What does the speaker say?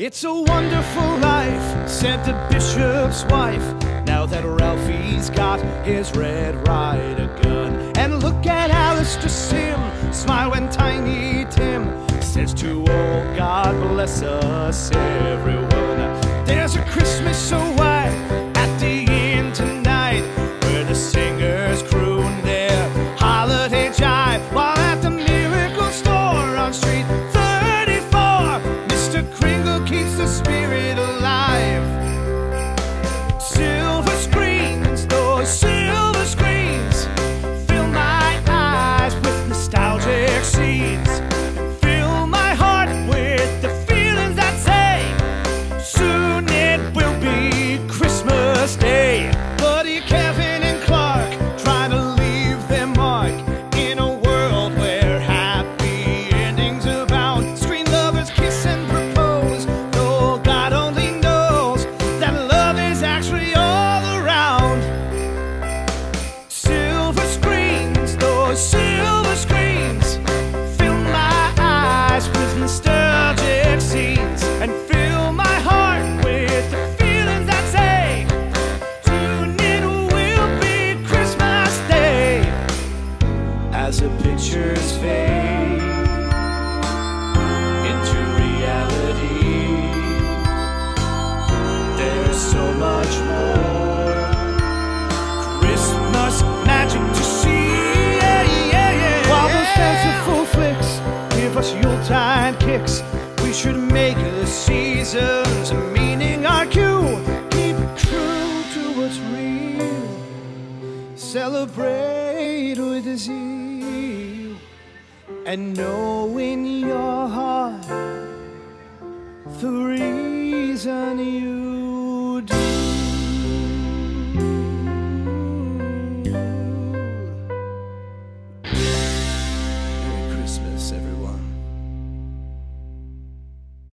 It's a wonderful life, said the bishop's wife. Now that Ralphie's got his Red Ryder gun. And look at Alastair Sim, smile when Tiny Tim says to all, God bless us, everyone. There's a Christmas so Keeps the pictures fade into reality. There's so much more Christmas magic to see. Yeah, yeah, yeah. While those fanciful flicks give us Yuletide kicks, we should make the seasons a meaning our cue. Keep true to what's real. Celebrate with zeal. And know in your heart the reason you